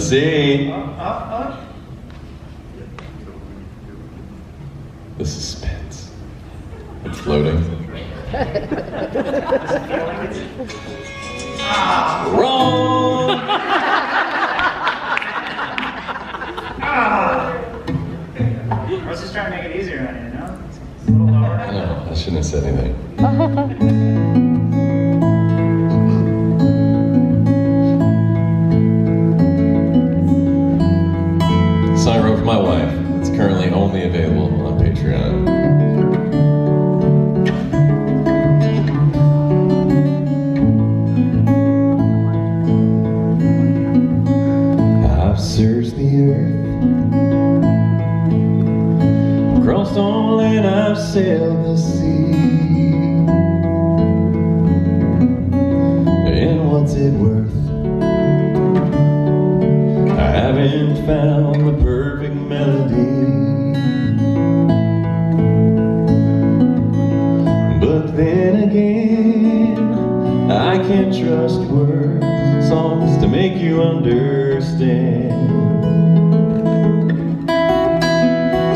Let's see. The suspense. It's floating. Wrong! I was just trying to make it easier on you, you know? It's a little lower. No, I shouldn't have said anything. only available on Patreon. I've searched the earth, crossed on land, I've sailed the sea. I can't trust words, songs to make you understand.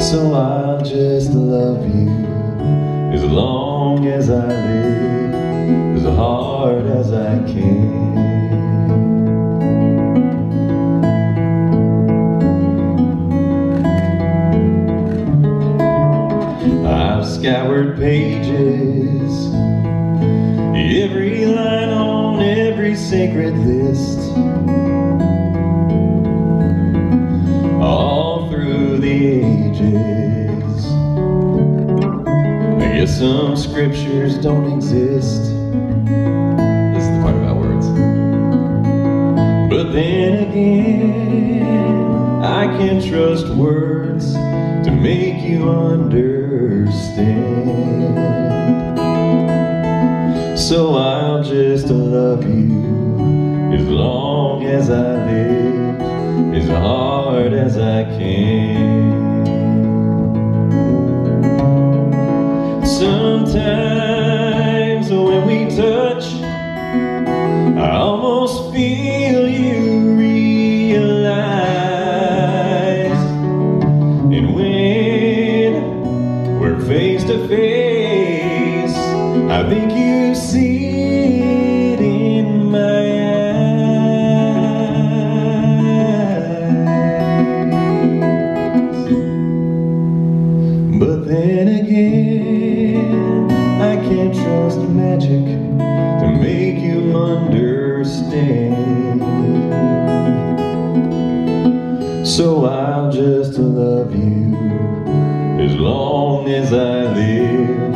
So I'll just love you as long as I live, as hard as I can. I've scoured pages, every line on every sacred list. All through the ages. I guess some scriptures don't exist. This is the part about words. But then again, I can trust words to make you understand. So I'll just love you as long as I live, as hard as I can. Sometimes when we touch, I almost feel you realize. And when we're face to face, I think magic to make you understand. So I'll just love you as long as I live,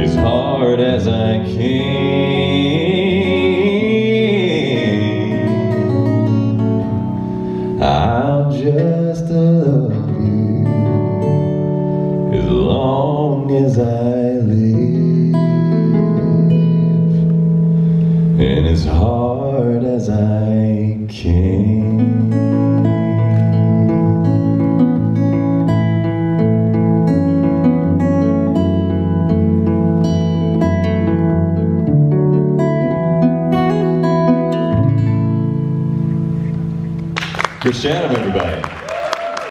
as hard as I can. I'll just love you as long as I and as hard as I can. Chris Chatham, everybody.